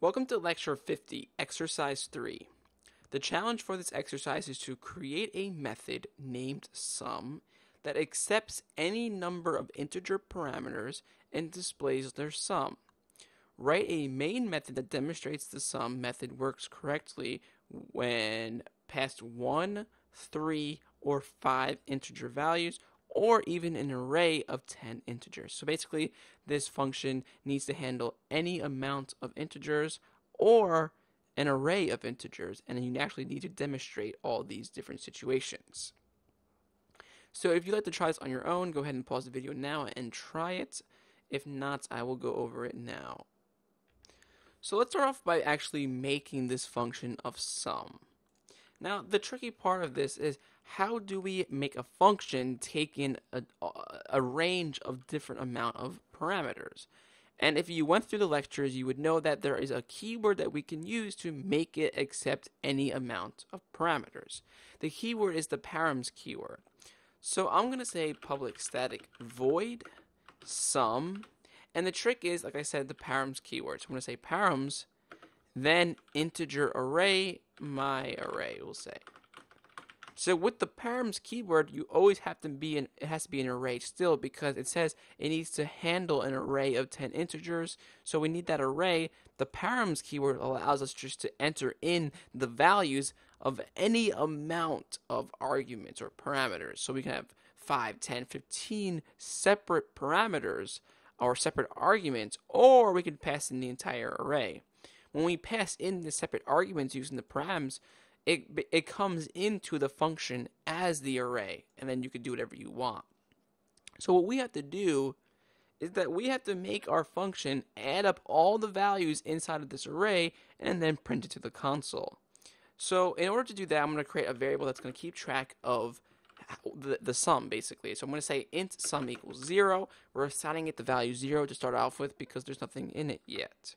Welcome to Lecture 50, Exercise 3. The challenge for this exercise is to create a method named sum that accepts any number of integer parameters and displays their sum. Write a main method that demonstrates the sum method works correctly when past 1, 3, or 5 integer values or even an array of 10 integers. So basically, this function needs to handle any amount of integers or an array of integers, and you actually need to demonstrate all these different situations. So if you'd like to try this on your own, go ahead and pause the video now and try it. If not, I will go over it now. So let's start off by actually making this function of sum. Now, the tricky part of this is how do we make a function taking a, a range of different amount of parameters? And if you went through the lectures, you would know that there is a keyword that we can use to make it accept any amount of parameters. The keyword is the params keyword. So I'm going to say public static void sum. And the trick is, like I said, the params keyword. So I'm going to say params, then integer array, my array, we'll say. So with the params keyword, you always have to be an it has to be an array still because it says it needs to handle an array of 10 integers. So we need that array. The params keyword allows us just to enter in the values of any amount of arguments or parameters. So we can have 5, 10, 15 separate parameters or separate arguments, or we can pass in the entire array. When we pass in the separate arguments using the params, it it comes into the function as the array, and then you can do whatever you want. So what we have to do is that we have to make our function add up all the values inside of this array and then print it to the console. So in order to do that, I'm going to create a variable that's going to keep track of the, the sum, basically. So I'm going to say int sum equals 0. We're assigning it the value 0 to start off with because there's nothing in it yet.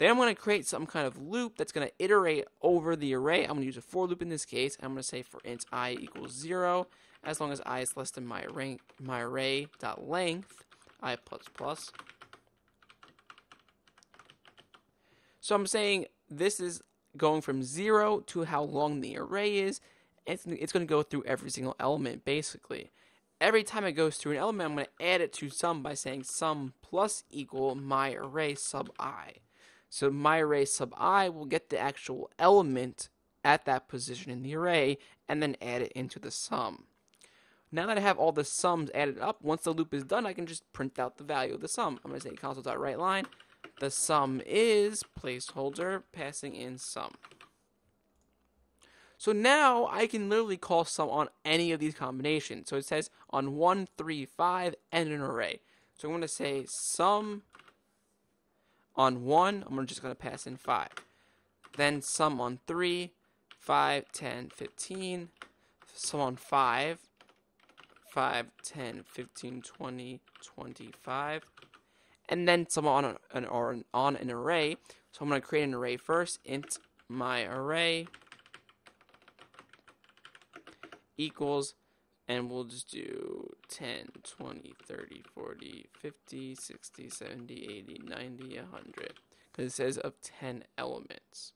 Then I'm going to create some kind of loop that's going to iterate over the array. I'm going to use a for loop in this case. I'm going to say for int i equals 0, as long as i is less than my array, my array dot length, i plus plus. So I'm saying this is going from 0 to how long the array is. It's, it's going to go through every single element, basically. Every time it goes through an element, I'm going to add it to sum by saying sum plus equal my array sub i. So my array sub i will get the actual element at that position in the array and then add it into the sum. Now that I have all the sums added up, once the loop is done, I can just print out the value of the sum. I'm going to say console.writeLine. The sum is placeholder passing in sum. So now I can literally call sum on any of these combinations. So it says on 1, 3, 5, and an array. So I'm going to say sum on 1, I'm just going to pass in 5. Then sum on 3, 5, 10, 15. Sum on 5, 5, 10, 15, 20, 25. And then sum on an, or on an array. So I'm going to create an array first. int my array equals and we'll just do 10, 20, 30, 40, 50, 60, 70, 80, 90, 100. Because it says of 10 elements.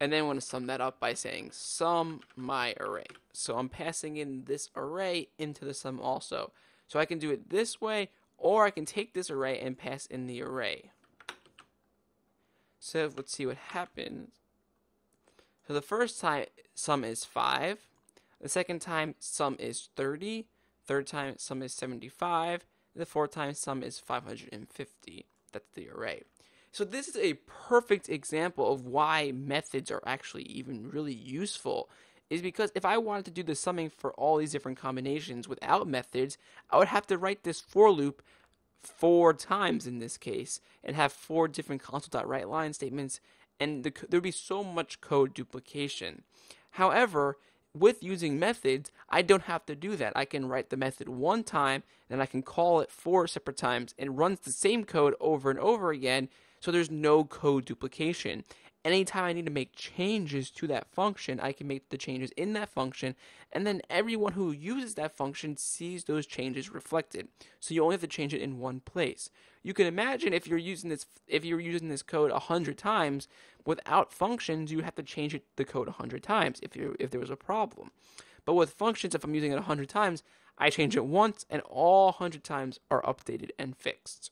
And then I want to sum that up by saying sum my array. So I'm passing in this array into the sum also. So I can do it this way, or I can take this array and pass in the array. So let's see what happens. So the first time sum is 5. The second time sum is 30. Third time sum is 75. The fourth time sum is 550. That's the array. So this is a perfect example of why methods are actually even really useful is because if I wanted to do the summing for all these different combinations without methods, I would have to write this for loop four times in this case and have four different console.writeLine statements and the, there'd be so much code duplication. However, with using methods, I don't have to do that. I can write the method one time, then I can call it four separate times and runs the same code over and over again, so there's no code duplication. Anytime I need to make changes to that function, I can make the changes in that function, and then everyone who uses that function sees those changes reflected. So you only have to change it in one place. You can imagine if you're using this if you're using this code a hundred times without functions, you have to change it, the code a hundred times if you if there was a problem. But with functions, if I'm using it a hundred times, I change it once, and all hundred times are updated and fixed.